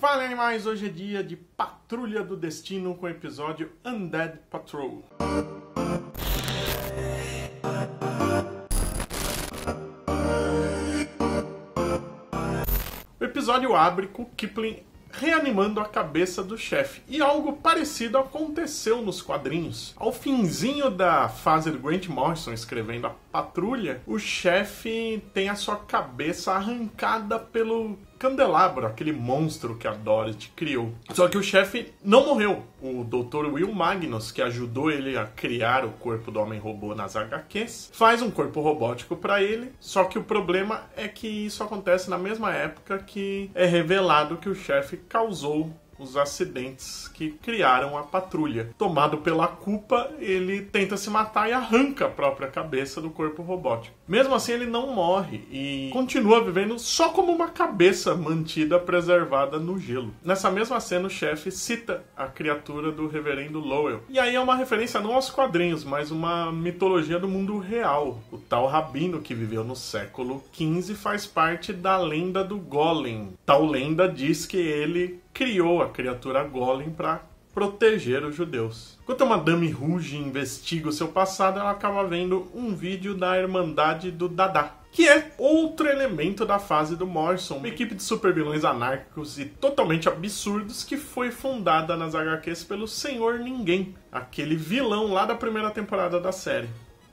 Fala animais, hoje é dia de Patrulha do Destino com o episódio Undead Patrol. O episódio abre com Kipling reanimando a cabeça do chefe. E algo parecido aconteceu nos quadrinhos. Ao finzinho da fase do Grant Morrison escrevendo a patrulha, o chefe tem a sua cabeça arrancada pelo candelabro, aquele monstro que a Dorothy criou. Só que o chefe não morreu. O Dr. Will Magnus, que ajudou ele a criar o corpo do Homem-Robô nas HQs, faz um corpo robótico para ele. Só que o problema é que isso acontece na mesma época que é revelado que o chefe causou os acidentes que criaram a patrulha. Tomado pela culpa, ele tenta se matar e arranca a própria cabeça do corpo robótico. Mesmo assim, ele não morre e continua vivendo só como uma cabeça mantida preservada no gelo. Nessa mesma cena, o chefe cita a criatura do reverendo Lowell. E aí é uma referência não aos quadrinhos, mas uma mitologia do mundo real. O tal rabino que viveu no século XV faz parte da lenda do Golem. Tal lenda diz que ele criou a criatura Golem para proteger os judeus. Enquanto a Madame Rouge investiga o seu passado, ela acaba vendo um vídeo da Irmandade do Dada, que é outro elemento da fase do Morrison, uma equipe de supervilões anárquicos e totalmente absurdos que foi fundada nas HQs pelo Senhor Ninguém, aquele vilão lá da primeira temporada da série.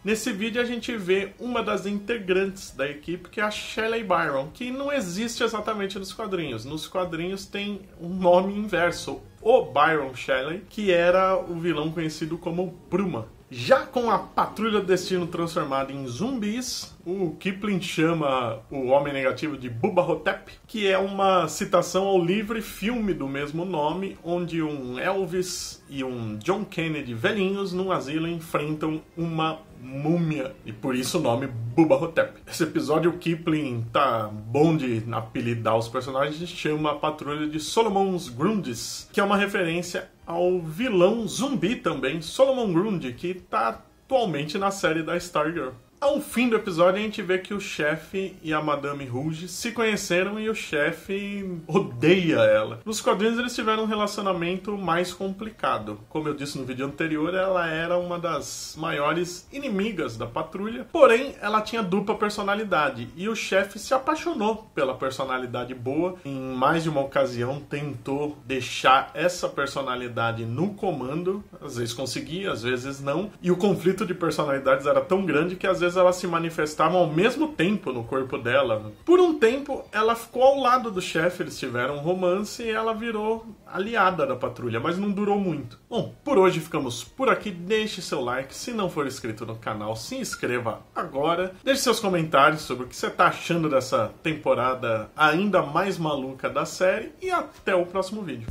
Nesse vídeo a gente vê uma das integrantes da equipe, que é a Shelley Byron, que não existe exatamente nos quadrinhos. Nos quadrinhos tem um nome inverso, o Byron Shelley, que era o vilão conhecido como Bruma. Já com a Patrulha do Destino transformada em zumbis, o Kipling chama o Homem Negativo de Bubba Hotep, que é uma citação ao livre filme do mesmo nome, onde um Elvis e um John Kennedy velhinhos num asilo enfrentam uma múmia, e por isso o nome Bubba Hotep. Esse episódio o Kipling tá bom de apelidar os personagens, chama a Patrulha de Solomon's Grundis, que é uma referência ao vilão zumbi também, Solomon Grundy, que está atualmente na série da Stargirl. Ao fim do episódio, a gente vê que o chefe e a Madame Rouge se conheceram e o chefe odeia ela. Nos quadrinhos, eles tiveram um relacionamento mais complicado. Como eu disse no vídeo anterior, ela era uma das maiores inimigas da patrulha, porém, ela tinha dupla personalidade e o chefe se apaixonou pela personalidade boa. Em mais de uma ocasião, tentou deixar essa personalidade no comando, às vezes conseguia, às vezes não, e o conflito de personalidades era tão grande que às vezes vezes elas se manifestavam ao mesmo tempo no corpo dela. Por um tempo, ela ficou ao lado do chefe, eles tiveram um romance e ela virou aliada da patrulha, mas não durou muito. Bom, por hoje ficamos por aqui. Deixe seu like, se não for inscrito no canal, se inscreva agora. Deixe seus comentários sobre o que você está achando dessa temporada ainda mais maluca da série e até o próximo vídeo.